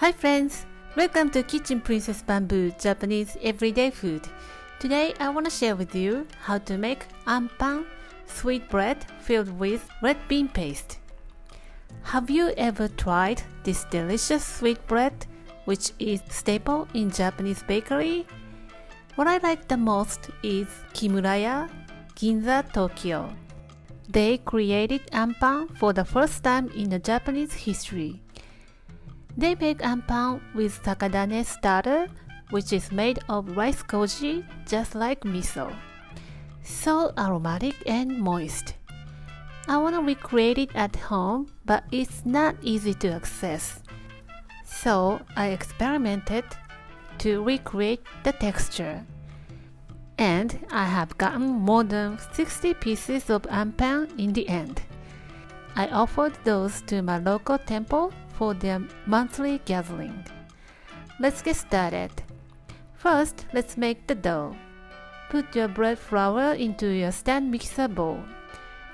Hi friends! Welcome to Kitchen Princess Bamboo Japanese Everyday Food. Today I want to share with you how to make anpan, sweet bread filled with red bean paste. Have you ever tried this delicious sweet bread which is staple in Japanese bakery? What I like the most is Kimuraya, Ginza, Tokyo. They created anpan for the first time in the Japanese history. They make anpan with sakadane starter, which is made of rice koji just like miso. So aromatic and moist. I want to recreate it at home, but it's not easy to access. So I experimented to recreate the texture and I have gotten more than 60 pieces of anpan in the end. I offered those to my local temple for their monthly gathering. Let's get started. First, let's make the dough. Put your bread flour into your stand mixer bowl.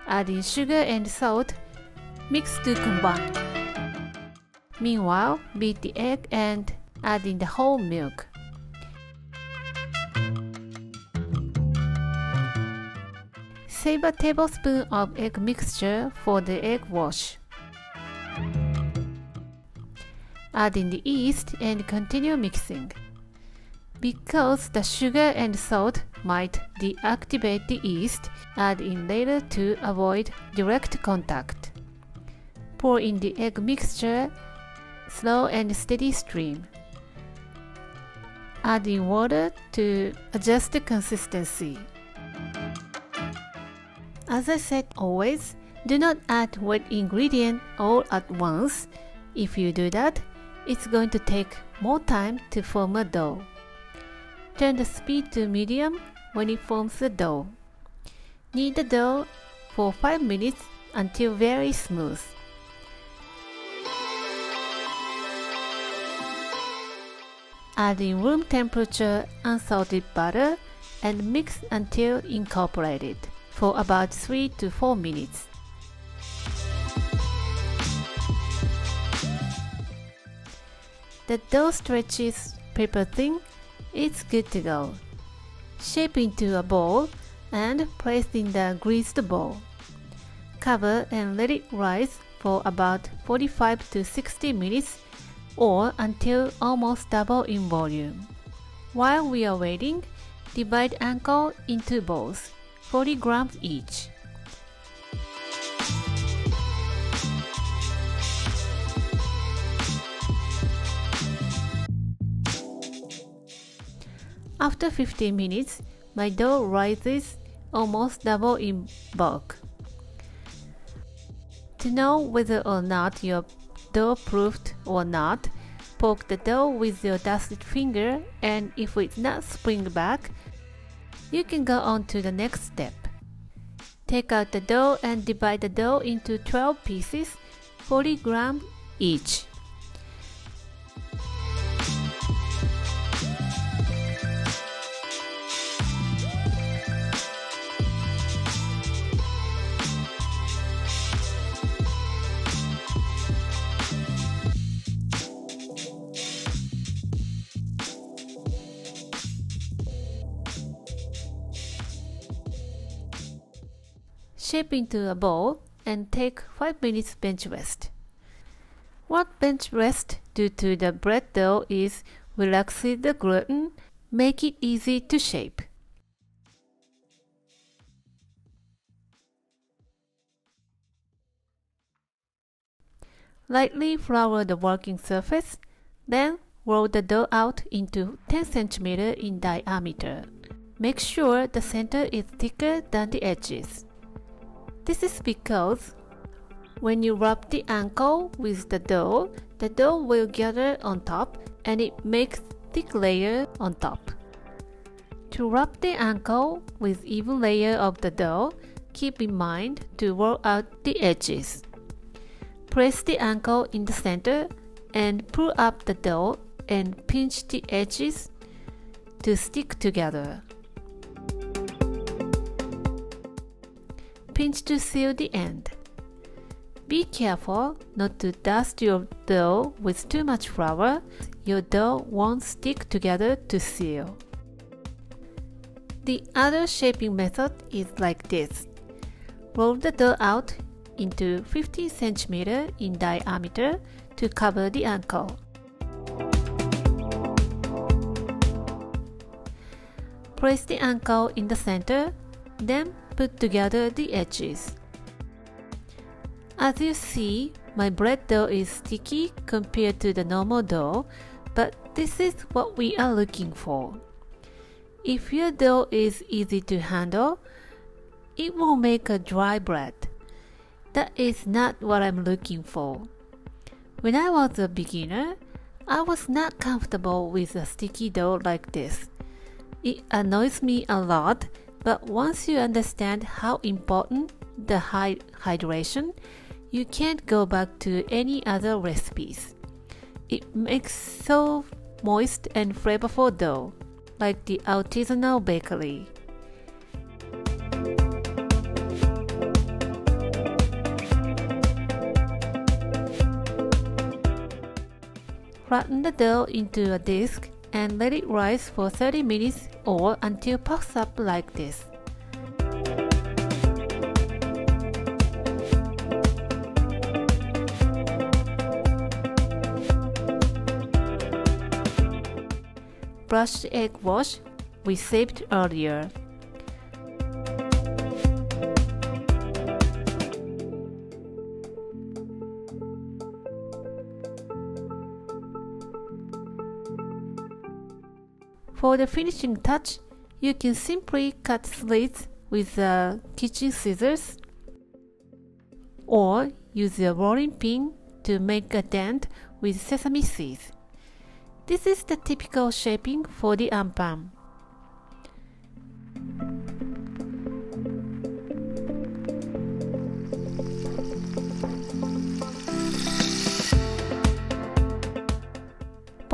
Add in sugar and salt. Mix to combine. Meanwhile, beat the egg and add in the whole milk. Save a tablespoon of egg mixture for the egg wash. Add in the yeast and continue mixing. Because the sugar and salt might deactivate the yeast, add in later to avoid direct contact. Pour in the egg mixture, slow and steady stream. Add in water to adjust the consistency. As I said always, do not add wet ingredient all at once. If you do that, it's going to take more time to form a dough. Turn the speed to medium when it forms the dough. Knead the dough for 5 minutes until very smooth. Add in room temperature unsalted butter and mix until incorporated for about 3 to 4 minutes. The dough stretches paper thin, it's good to go. Shape into a ball and place in the greased bowl. Cover and let it rise for about 45 to 60 minutes or until almost double in volume. While we are waiting, divide anko into balls. 40 grams each. After 15 minutes, my dough rises almost double in bulk. To know whether or not your dough proofed or not, poke the dough with your dusted finger and if it's not spring back, you can go on to the next step. Take out the dough and divide the dough into 12 pieces, 40 grams each. Shape into a ball and take 5 minutes bench rest. What bench rest do to the bread dough is relax the gluten, make it easy to shape. Lightly flour the working surface, then roll the dough out into 10 cm in diameter. Make sure the center is thicker than the edges. This is because when you rub the anko with the dough, the dough will gather on top and it makes thick layer on top. To rub the anko with even layer of the dough, keep in mind to roll out the edges. Press the anko in the center and pull up the dough and pinch the edges to stick together. Pinch to seal the end. Be careful not to dust your dough with too much flour. Your dough won't stick together to seal. The other shaping method is like this. Roll the dough out into 50 cm in diameter to cover the anko. Place the anko in the center, then put together the edges. As you see, my bread dough is sticky compared to the normal dough, but this is what we are looking for. If your dough is easy to handle, it will make a dry bread. That is not what I'm looking for. When I was a beginner, I was not comfortable with a sticky dough like this. It annoys me a lot, but once you understand how important the hydration, you can't go back to any other recipes. It makes so moist and flavorful dough, like the artisanal bakery. Flatten the dough into a disc and let it rise for 30 minutes or until puffs up like this. Brush egg wash we saved earlier. For the finishing touch, you can simply cut slits with the kitchen scissors or use a rolling pin to make a dent with sesame seeds. This is the typical shaping for the anpan.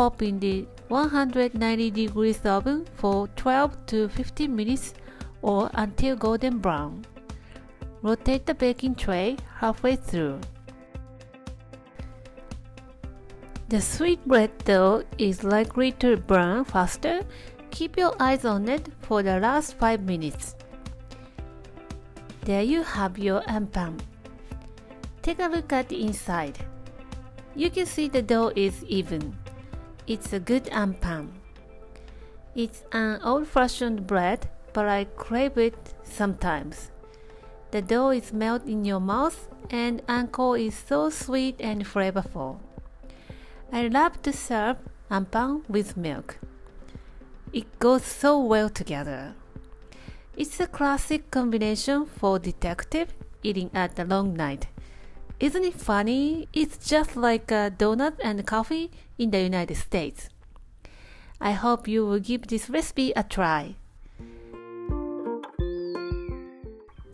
Pop in the 190 degrees oven for 12 to 15 minutes or until golden brown. Rotate the baking tray halfway through. The sweet bread dough is likely to burn faster. Keep your eyes on it for the last 5 minutes. There you have your anpan. Take a look at the inside. You can see the dough is even. It's a good anpan. It's an old-fashioned bread, but I crave it sometimes. The dough is melt in your mouth and anko is so sweet and flavorful. I love to serve anpan with milk. It goes so well together. It's a classic combination for detective eating at the long night. Isn't it funny? It's just like a donut and coffee in the United States. I hope you will give this recipe a try.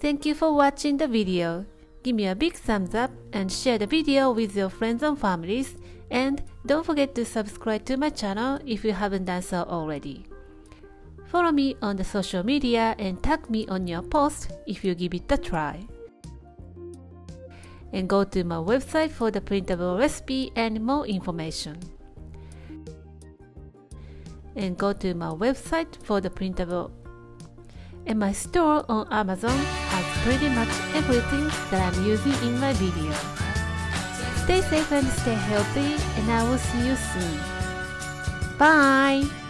Thank you for watching the video. Give me a big thumbs up and share the video with your friends and families and don't forget to subscribe to my channel if you haven't done so already. Follow me on the social media and tag me on your post if you give it a try and go to my website for the printable recipe and more information. And go to my website for the printable. And my store on Amazon has pretty much everything that I'm using in my video. Stay safe and stay healthy, and I will see you soon. Bye!